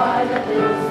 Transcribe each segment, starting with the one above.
by the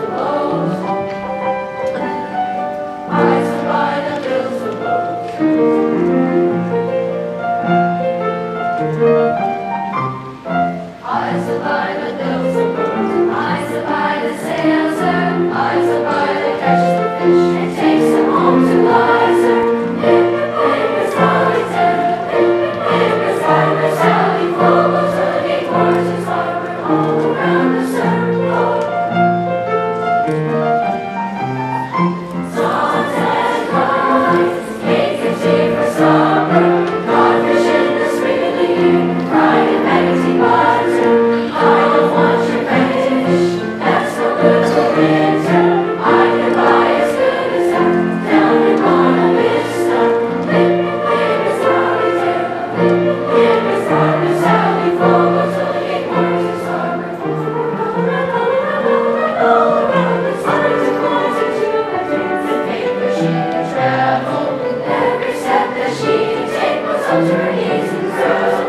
Jesus.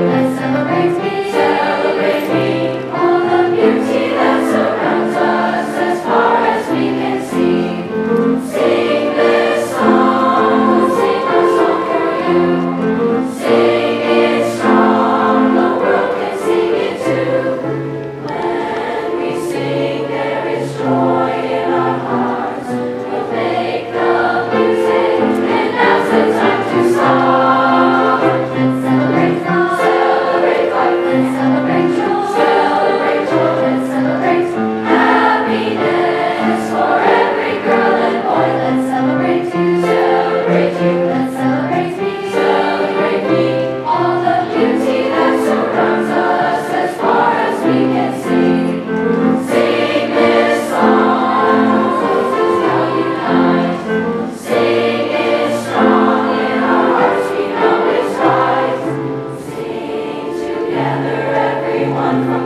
Lord.